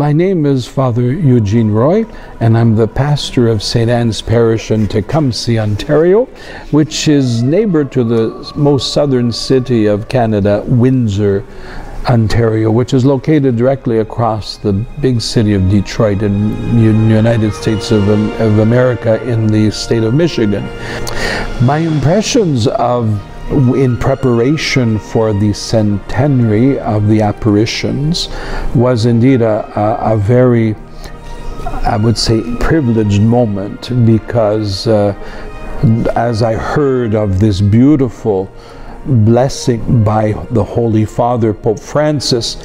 My name is Father Eugene Roy, and I'm the pastor of St. Anne's Parish in Tecumseh, Ontario, which is neighbor to the most southern city of Canada, Windsor, Ontario, which is located directly across the big city of Detroit in the United States of, of America in the state of Michigan. My impressions of in preparation for the centenary of the apparitions was indeed a, a, a very, I would say, privileged moment because uh, as I heard of this beautiful blessing by the Holy Father, Pope Francis,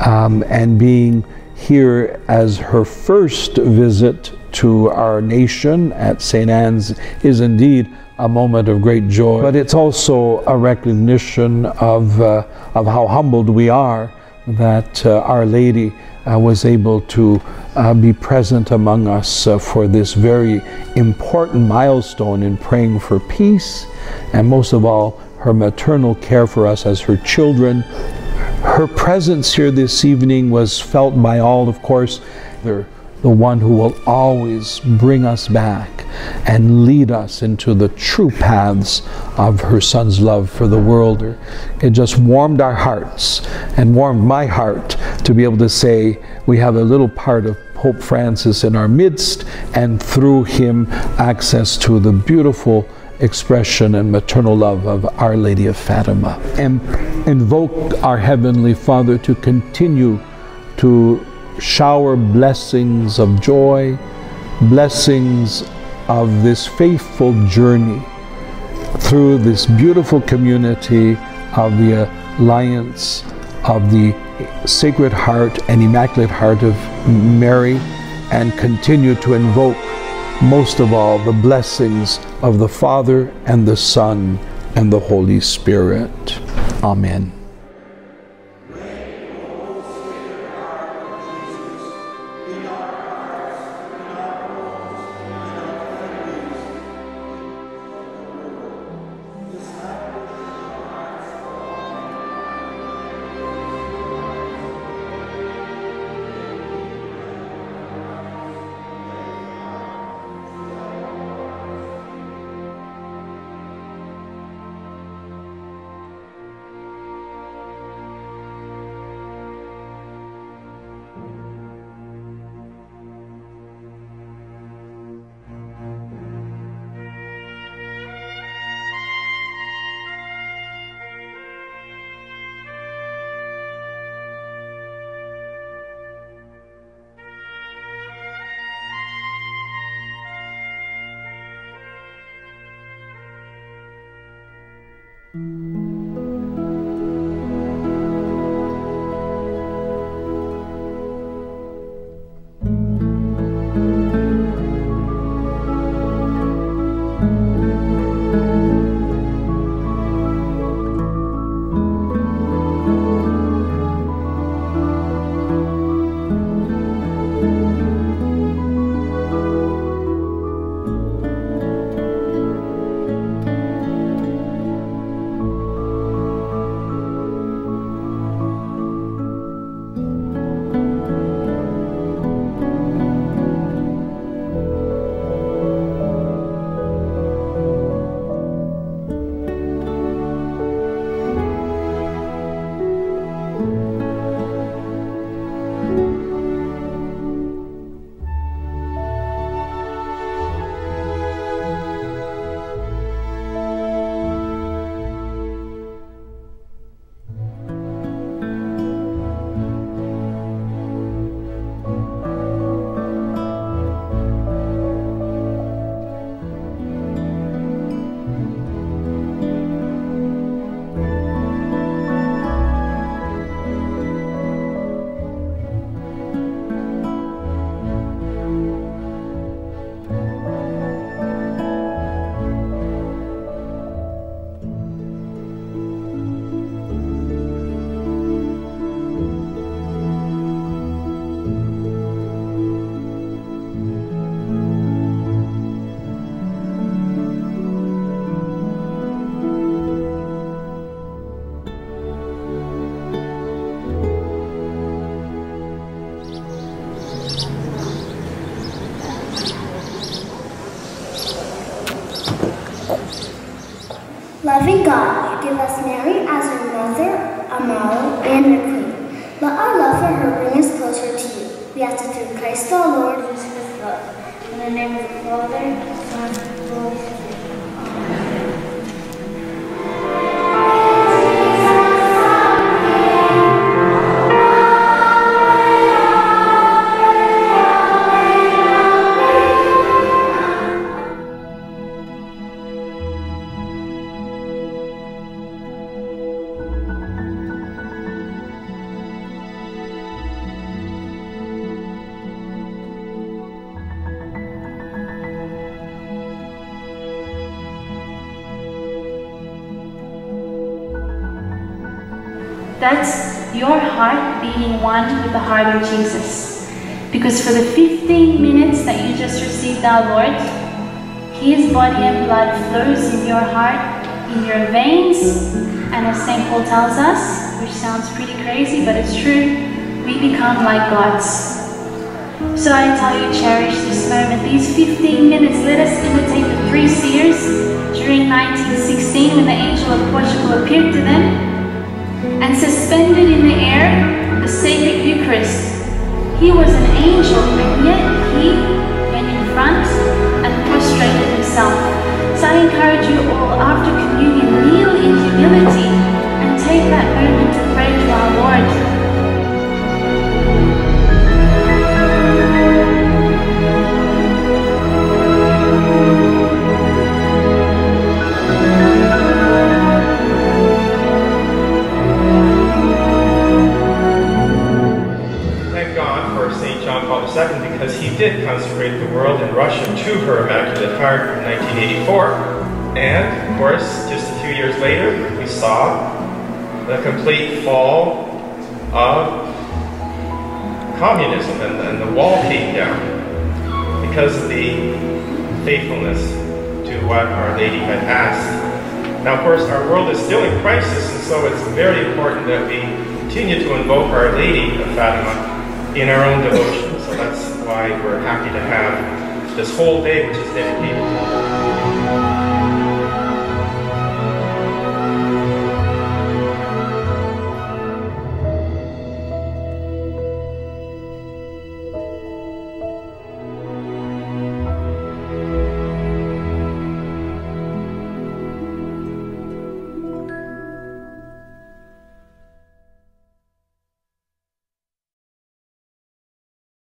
um, and being here as her first visit to our nation at St. Anne's is indeed a moment of great joy, but it's also a recognition of, uh, of how humbled we are that uh, Our Lady uh, was able to uh, be present among us uh, for this very important milestone in praying for peace and most of all, her maternal care for us as her children. Her presence here this evening was felt by all, of course. The, the one who will always bring us back and lead us into the true paths of her son's love for the world. It just warmed our hearts and warmed my heart to be able to say we have a little part of Pope Francis in our midst and through him access to the beautiful expression and maternal love of Our Lady of Fatima. And invoke our Heavenly Father to continue to shower blessings of joy, blessings of this faithful journey through this beautiful community of the Alliance of the Sacred Heart and Immaculate Heart of Mary and continue to invoke most of all the blessings of the Father and the Son and the Holy Spirit. Amen. God, give us Mary as our mother, a model, and a queen. Let our love for her bring us closer to you. We ask it through Christ our Lord, who is with love. In the name of the Father, Son, and Holy Spirit. That's your heart being one with the heart of Jesus. Because for the 15 minutes that you just received our Lord, His body and blood flows in your heart, in your veins, and as St. Paul tells us, which sounds pretty crazy, but it's true, we become like gods. So I tell you, cherish this moment. These 15 minutes, let us imitate the three seers during 1916 when the angel of Portugal appeared to them and suspended in the air the sacred Eucharist. He was an angel, and yet he went in front and prostrated himself. So I encourage you all And, of course, just a few years later, we saw the complete fall of communism and, and the wall came down because of the faithfulness to what Our Lady had asked. Now, of course, our world is still in crisis, and so it's very important that we continue to invoke Our Lady of Fatima in our own devotion. So that's why we're happy to have this whole day, which is dedicated to